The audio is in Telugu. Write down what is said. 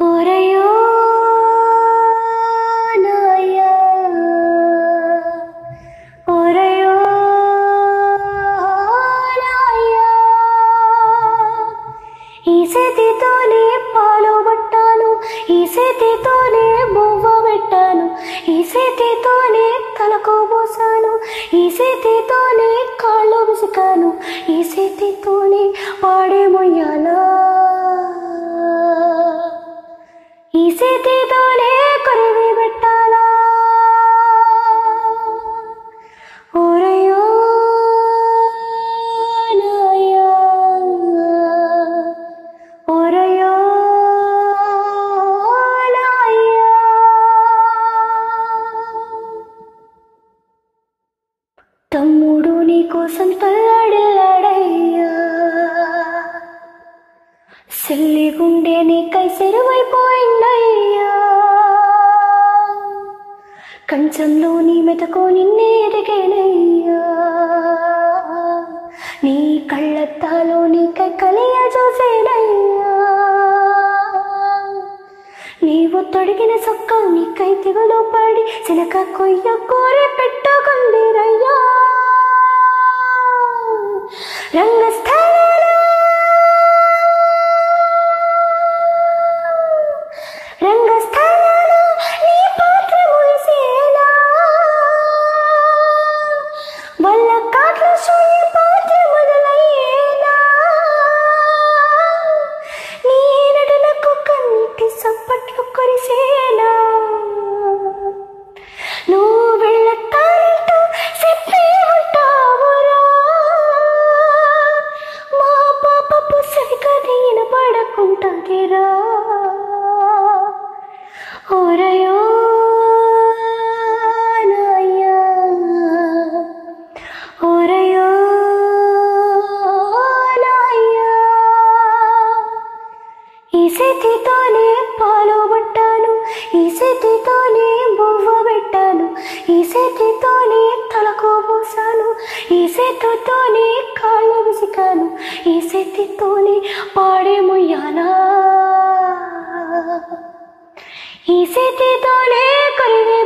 ఈ చేతితోనే పాలు పట్టాను ఈ చేతితోనే బొవ్వ పెట్టాను ఈ చేతితోనే తలకు పోసాను ఈ చేతితోనే కాళ్ళు విసికాను ఈ చేతితోనే పాడే మొయ్యాలా. ఈ చేతితోనే కొరివి పెట్టాలా? తమ్ముడు నీ కోసం తల్లా చెల్లి గుండె నీకై సెరువైపోయిందయ్యా. కంచంలో నీ మెతకో నిన్నే ఎదిగేనయ్యా నీ కళ్ళత్తాలో నీకై కలియ చూసేనయ్యా. నీవు తొడిగిన సొక్క నీకై తెగులు పడి శనక కొయ్య కోరి పెట్టుకుందిరయ్యా పడకుంటాదిరా ఓరయో ఈ స్థితితోనే పాలు ఈ చేతితోనే కాళ్ళు విసికాను ఈ చేతితోనే పాడే మొయ్యాలా ఈ చేతితోనే కొరివే